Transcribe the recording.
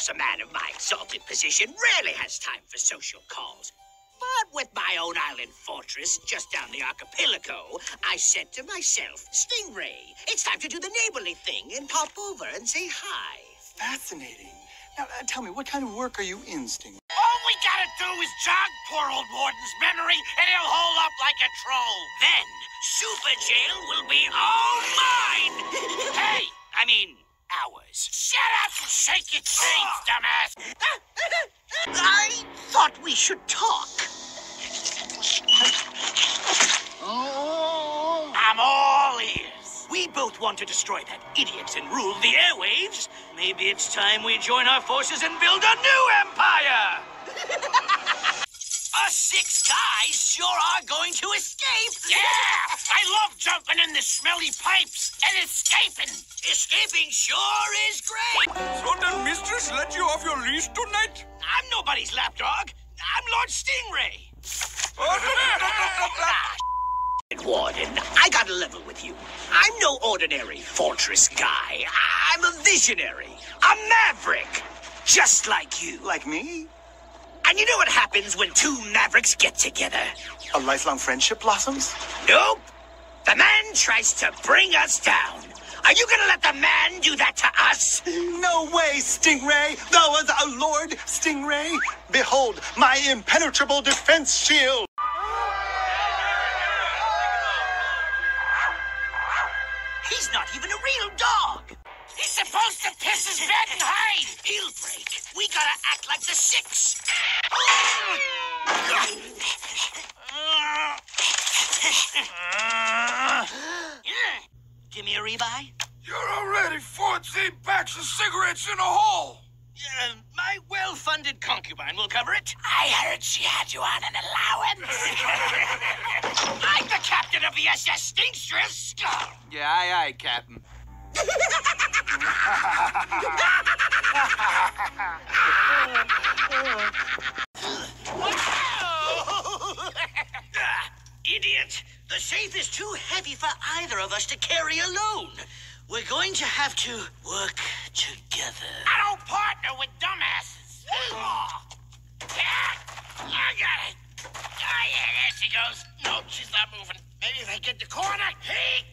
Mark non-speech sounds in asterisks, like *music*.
course, a man of my exalted position rarely has time for social calls. But with my own island fortress just down the archipelago, I said to myself, Stingray, it's time to do the neighborly thing and pop over and say hi. Fascinating. Now, uh, tell me, what kind of work are you in, Stingray? All we gotta do is jog poor old Warden's memory, and he'll hold up like a troll. Then, Super Jail will be all mine! *laughs* Hey, I mean, ours. shut up and shake your chains, dumbass. I thought we should talk. I'm all ears. We both want to destroy that idiot and rule the airwaves. Maybe it's time we join our forces and build a new empire! Sure are going to escape! Yeah, I love jumping in the smelly pipes and escaping. Escaping sure is great! So did Mistress let you off your leash tonight? I'm nobody's lapdog. I'm Lord Stingray. *laughs* Ah, warden, I gotta level with you. I'm no ordinary fortress guy. I'm a visionary, a maverick, just like you. Like me? And you know what happens when two mavericks get together? A lifelong friendship blossoms? Nope. The man tries to bring us down. Are you gonna let the man do that to us? No way, Stingray! Thou art our Lord, Stingray! Behold, my impenetrable defense shield! He's not even a real dog. He's supposed to piss his bed and hide. He'll break. We gotta act like the six. Give me a rebuy. You're already 14 packs of cigarettes in a hole. Uh, my well-funded concubine will cover it. I heard she had you on an allowance. *laughs* I'm the captain of the SS Stingstress. Yeah, aye, aye, Captain. *laughs* Idiot! The safe is too heavy for either of us to carry alone. We're going to have to work together. I don't partner with dumbasses. Yeah, I got it. Oh, yeah, there she goes. Nope, she's not moving. Maybe if I get the corner. Hey,